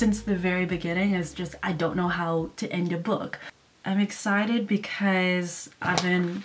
since the very beginning is just I don't know how to end a book. I'm excited because I've been,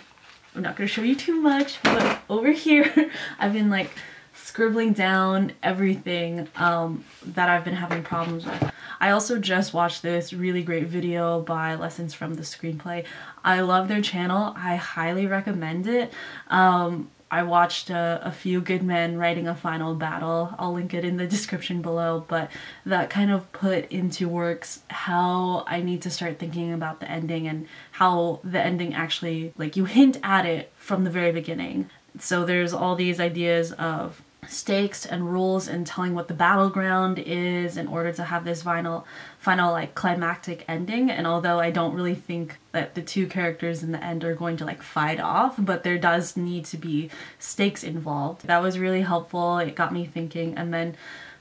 I'm not gonna show you too much, but over here I've been like scribbling down everything um, that I've been having problems with. I also just watched this really great video by Lessons from the Screenplay. I love their channel. I highly recommend it. Um, I watched a, a, few good men writing a final battle. I'll link it in the description below, but that kind of put into works how I need to start thinking about the ending and how the ending actually, like you hint at it from the very beginning. So there's all these ideas of stakes and rules and telling what the battleground is in order to have this final final like climactic ending and although I don't really think that the two characters in the end are going to like fight off but there does need to be stakes involved. That was really helpful. It got me thinking and then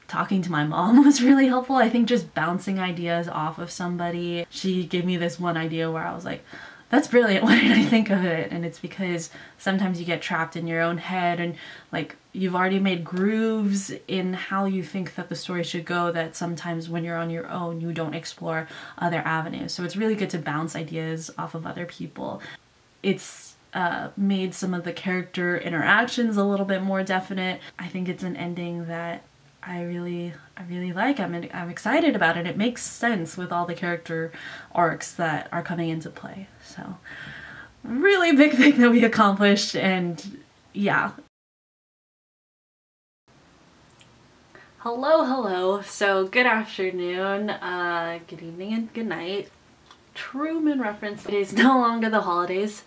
talking to my mom was really helpful. I think just bouncing ideas off of somebody. She gave me this one idea where I was like that's brilliant. Why didn't I think of it? And it's because sometimes you get trapped in your own head and like you've already made grooves in how you think that the story should go that sometimes when you're on your own you don't explore other avenues. So it's really good to bounce ideas off of other people. It's uh, made some of the character interactions a little bit more definite. I think it's an ending that I really I really like. I'm I'm excited about it. It makes sense with all the character arcs that are coming into play. So really big thing that we accomplished and yeah. Hello, hello. So good afternoon, uh, good evening and good night. Truman reference. It is no longer the holidays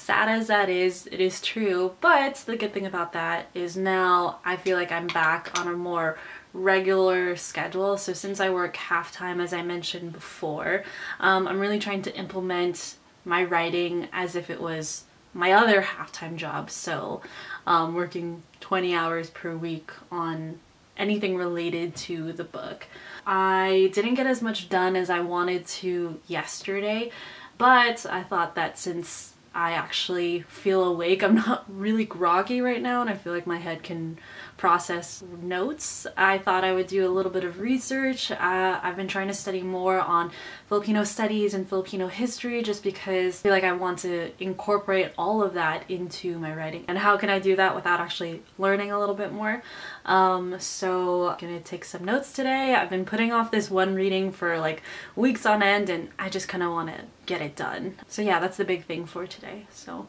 sad as that is, it is true, but the good thing about that is now I feel like I'm back on a more regular schedule. So since I work half-time, as I mentioned before, um, I'm really trying to implement my writing as if it was my other half-time job. So um, working 20 hours per week on anything related to the book. I didn't get as much done as I wanted to yesterday, but I thought that since I actually feel awake. I'm not really groggy right now and I feel like my head can process notes. I thought I would do a little bit of research. Uh, I've been trying to study more on Filipino studies and Filipino history just because I feel like I want to incorporate all of that into my writing. And how can I do that without actually learning a little bit more? Um, so I'm gonna take some notes today. I've been putting off this one reading for like weeks on end and I just kind of want to get it done. So yeah, that's the big thing for today. So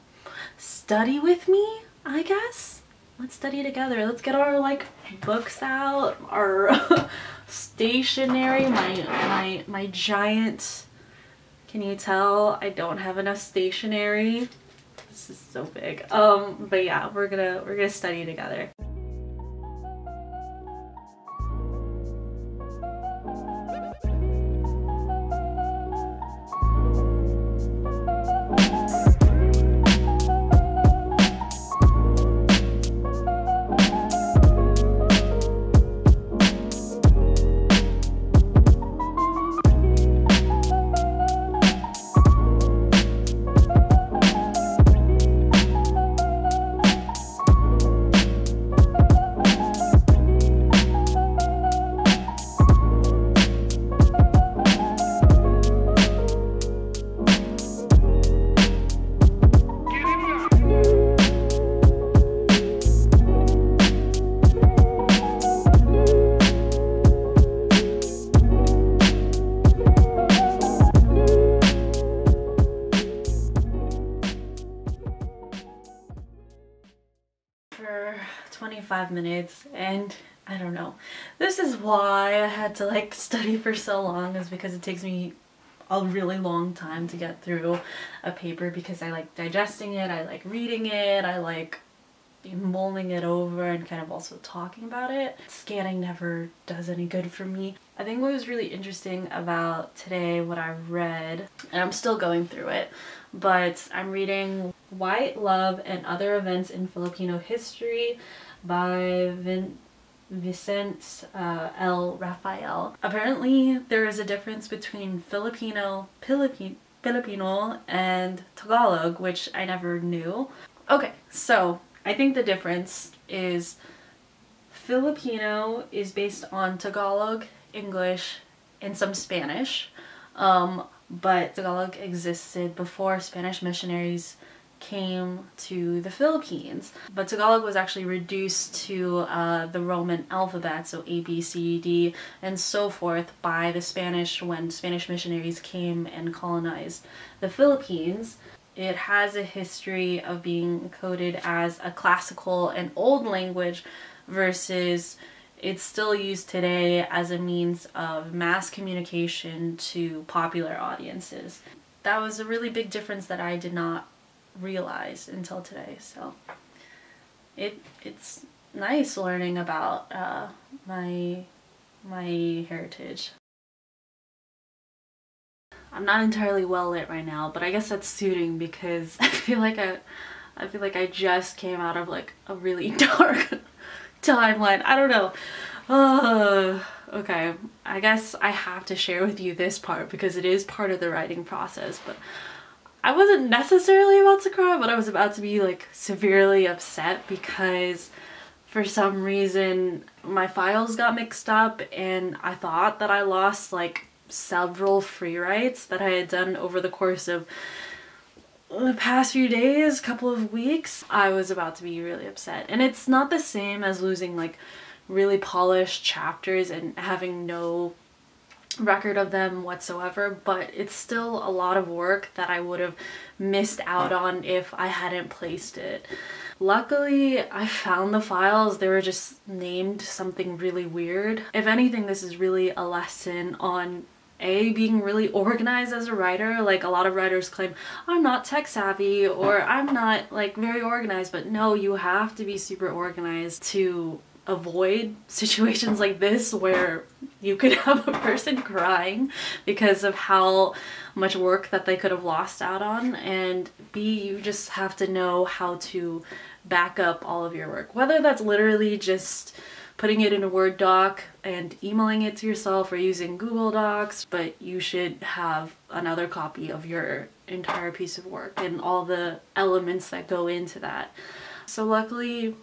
study with me, I guess? Let's study together. Let's get our like books out, our stationery, my my my giant can you tell I don't have enough stationery? This is so big. Um but yeah, we're gonna we're gonna study together. And I don't know. This is why I had to like study for so long is because it takes me a really long time to get through a paper because I like digesting it, I like reading it, I like mulling it over and kind of also talking about it. Scanning never does any good for me. I think what was really interesting about today, what I read, and I'm still going through it, but I'm reading White Love and Other Events in Filipino History by Vin Vicente uh, L. Rafael. Apparently there is a difference between Filipino, Filipino and Tagalog, which I never knew. Okay, so I think the difference is Filipino is based on Tagalog, English, and some Spanish. Um, but Tagalog existed before Spanish missionaries came to the Philippines. But Tagalog was actually reduced to uh, the Roman alphabet, so A, B, C, D, and so forth by the Spanish when Spanish missionaries came and colonized the Philippines. It has a history of being coded as a classical and old language versus it's still used today as a means of mass communication to popular audiences. That was a really big difference that I did not realize until today. So it it's nice learning about uh, my my heritage. I'm not entirely well lit right now, but I guess that's suiting because I feel like I I feel like I just came out of like a really dark timeline. I don't know. Uh, okay, I guess I have to share with you this part because it is part of the writing process, but I wasn't necessarily about to cry, but I was about to be like severely upset because for some reason my files got mixed up and I thought that I lost like several free writes that I had done over the course of the past few days, couple of weeks, I was about to be really upset. And it's not the same as losing like really polished chapters and having no record of them whatsoever, but it's still a lot of work that I would have missed out on if I hadn't placed it. Luckily, I found the files. They were just named something really weird. If anything, this is really a lesson on a being really organized as a writer like a lot of writers claim i'm not tech savvy or i'm not like very organized but no you have to be super organized to avoid situations like this where you could have a person crying because of how much work that they could have lost out on and b you just have to know how to back up all of your work whether that's literally just putting it in a Word doc and emailing it to yourself or using Google Docs, but you should have another copy of your entire piece of work and all the elements that go into that. So luckily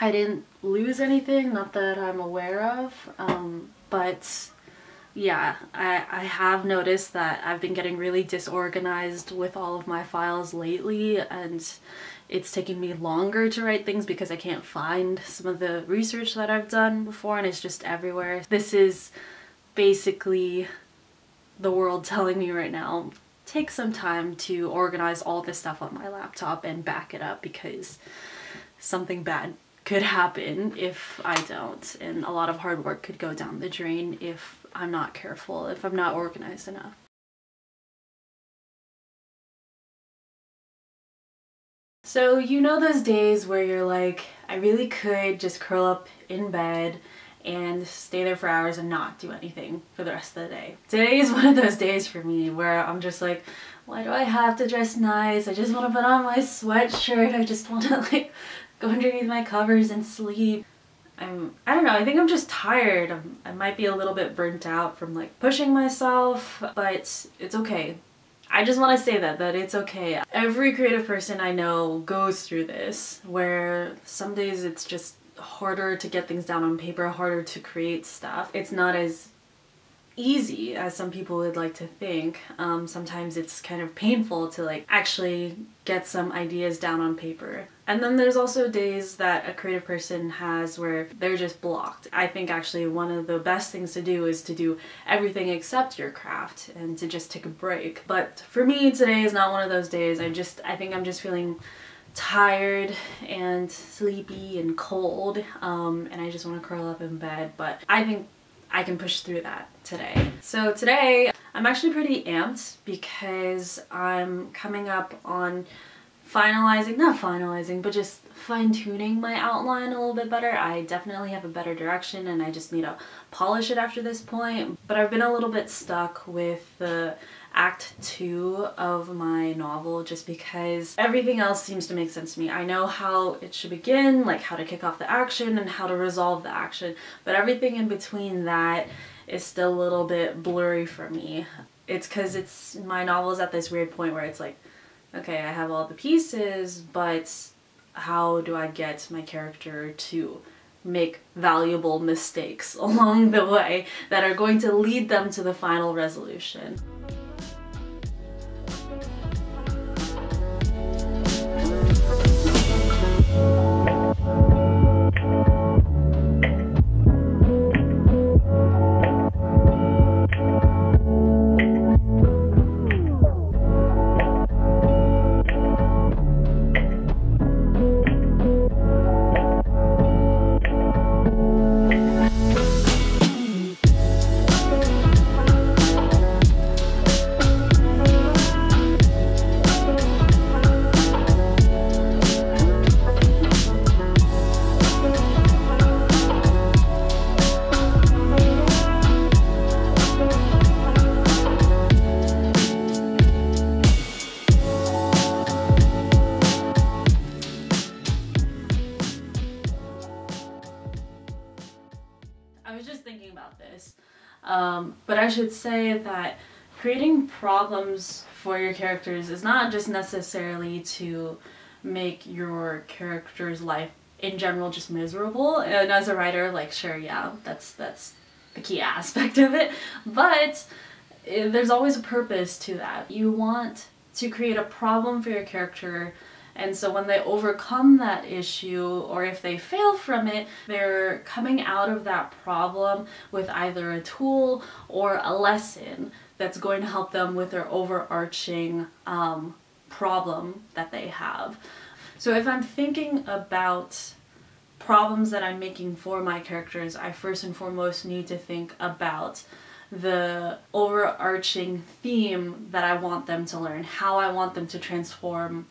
I didn't lose anything, not that I'm aware of, um, but yeah, I, I have noticed that I've been getting really disorganized with all of my files lately and it's taking me longer to write things because I can't find some of the research that I've done before and it's just everywhere. This is basically the world telling me right now, take some time to organize all this stuff on my laptop and back it up because something bad could happen if I don't and a lot of hard work could go down the drain if I'm not careful, if I'm not organized enough. So you know those days where you're like, I really could just curl up in bed and stay there for hours and not do anything for the rest of the day. Today is one of those days for me where I'm just like, why do I have to dress nice? I just want to put on my sweatshirt. I just want to like go underneath my covers and sleep. I'm, I don't know, I think I'm just tired. I'm, I might be a little bit burnt out from like pushing myself, but it's okay. I just want to say that, that it's okay. Every creative person I know goes through this, where some days it's just harder to get things down on paper, harder to create stuff. It's not as easy as some people would like to think. Um, sometimes it's kind of painful to like actually get some ideas down on paper. And then there's also days that a creative person has where they're just blocked. I think actually one of the best things to do is to do everything except your craft and to just take a break. But for me today is not one of those days. I just, I think I'm just feeling tired and sleepy and cold um, and I just want to curl up in bed but I think I can push through that today. So today I'm actually pretty amped because I'm coming up on finalizing, not finalizing, but just fine tuning my outline a little bit better. I definitely have a better direction and I just need to polish it after this point. But I've been a little bit stuck with the act two of my novel just because everything else seems to make sense to me. I know how it should begin, like how to kick off the action and how to resolve the action, but everything in between that is still a little bit blurry for me. It's because it's my novel is at this weird point where it's like, okay, I have all the pieces, but how do I get my character to make valuable mistakes along the way that are going to lead them to the final resolution. I was just thinking about this. Um, but I should say that creating problems for your characters is not just necessarily to make your character's life in general just miserable. And as a writer, like sure, yeah, that's that's the key aspect of it. But eh, there's always a purpose to that. You want to create a problem for your character and so when they overcome that issue or if they fail from it, they're coming out of that problem with either a tool or a lesson that's going to help them with their overarching um, problem that they have. So if I'm thinking about problems that I'm making for my characters, I first and foremost need to think about the overarching theme that I want them to learn, how I want them to transform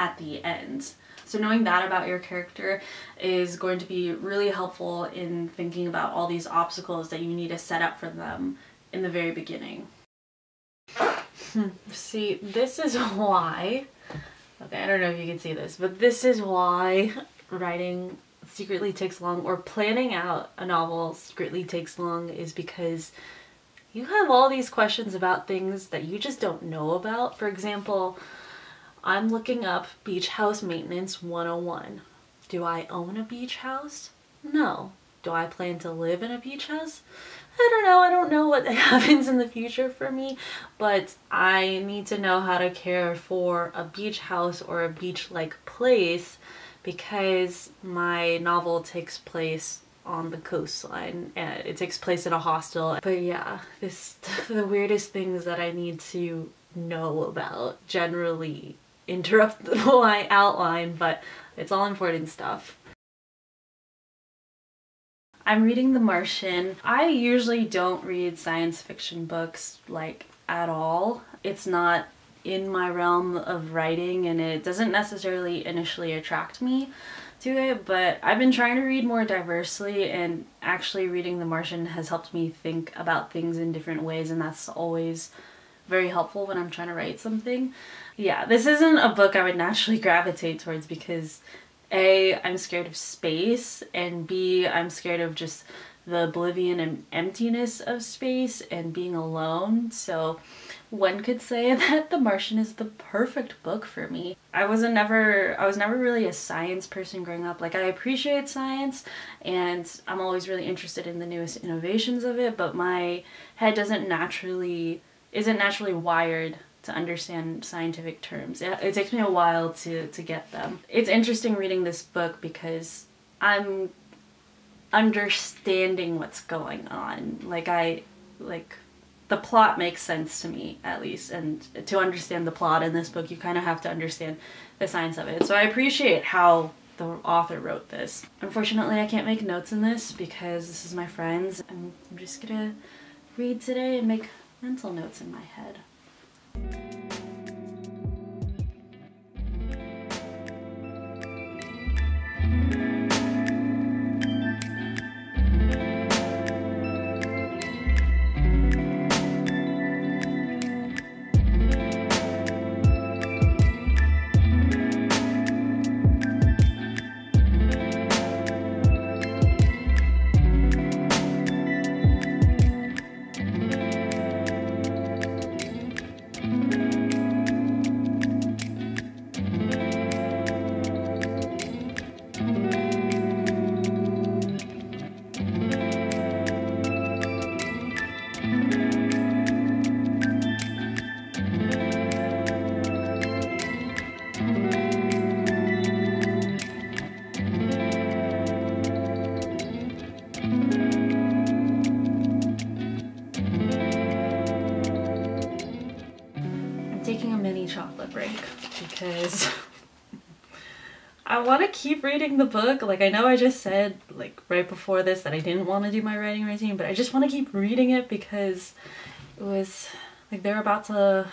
at the end. So knowing that about your character is going to be really helpful in thinking about all these obstacles that you need to set up for them in the very beginning. see, this is why, okay, I don't know if you can see this, but this is why writing secretly takes long or planning out a novel secretly takes long is because you have all these questions about things that you just don't know about. For example, I'm looking up beach house maintenance 101. Do I own a beach house? No. Do I plan to live in a beach house? I don't know. I don't know what happens in the future for me, but I need to know how to care for a beach house or a beach-like place because my novel takes place on the coastline and it takes place in a hostel. But yeah, this the weirdest things that I need to know about generally interrupt my outline, but it's all important stuff. I'm reading The Martian. I usually don't read science fiction books like at all. It's not in my realm of writing and it doesn't necessarily initially attract me to it, but I've been trying to read more diversely and actually reading The Martian has helped me think about things in different ways and that's always very helpful when I'm trying to write something. Yeah, this isn't a book I would naturally gravitate towards because A, I'm scared of space, and B, I'm scared of just the oblivion and emptiness of space and being alone. So one could say that The Martian is the perfect book for me. I wasn't never I was never really a science person growing up. Like I appreciate science and I'm always really interested in the newest innovations of it, but my head doesn't naturally isn't naturally wired to understand scientific terms. It, it, takes me a while to, to get them. It's interesting reading this book because I'm understanding what's going on. Like I, like the plot makes sense to me at least and to understand the plot in this book you kind of have to understand the science of it. So I appreciate how the author wrote this. Unfortunately I can't make notes in this because this is my friend's. I'm just gonna read today and make mental notes in my head. Because I want to keep reading the book. Like I know I just said like right before this that I didn't want to do my writing routine, but I just want to keep reading it because it was like they're about to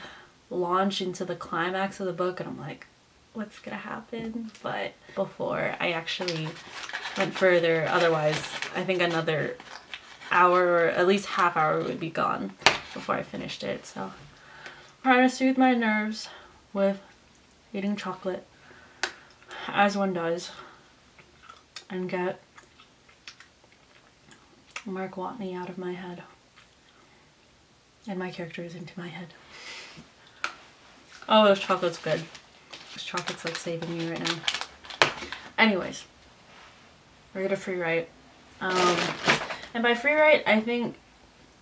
launch into the climax of the book and I'm like what's gonna happen but before I actually went further otherwise I think another hour or at least half hour would be gone before I finished it so I'm trying to soothe my nerves with eating chocolate as one does and get Mark Watney out of my head and my characters into my head. Oh, this chocolate's good. This chocolate's like saving me right now. Anyways, we're gonna free write. Um, and by free write, I think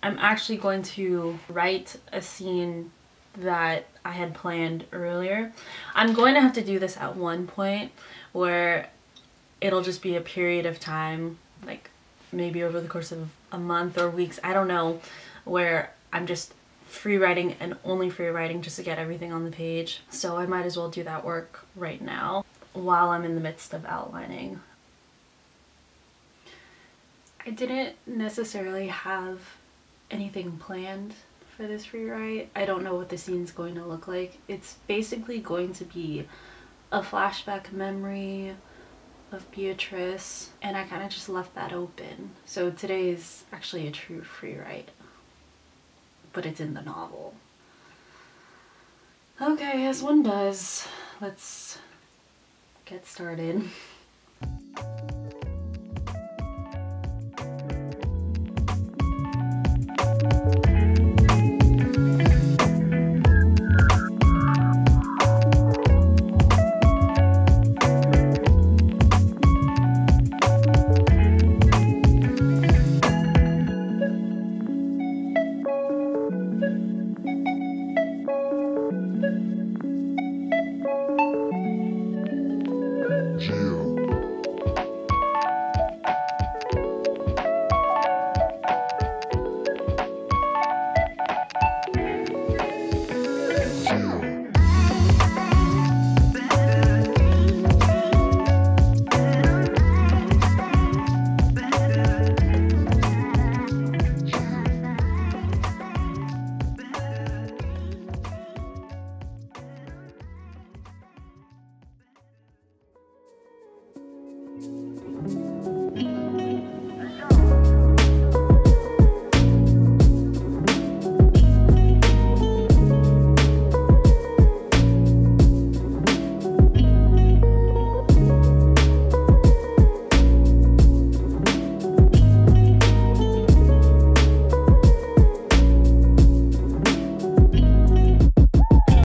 I'm actually going to write a scene that I had planned earlier. I'm going to have to do this at one point where it'll just be a period of time, like maybe over the course of a month or weeks, I don't know, where I'm just free writing and only free writing just to get everything on the page. So I might as well do that work right now while I'm in the midst of outlining. I didn't necessarily have anything planned for this rewrite. I don't know what the scene's going to look like. It's basically going to be a flashback memory of Beatrice and I kind of just left that open. So today is actually a true free write but it's in the novel. Okay, as one does, let's get started.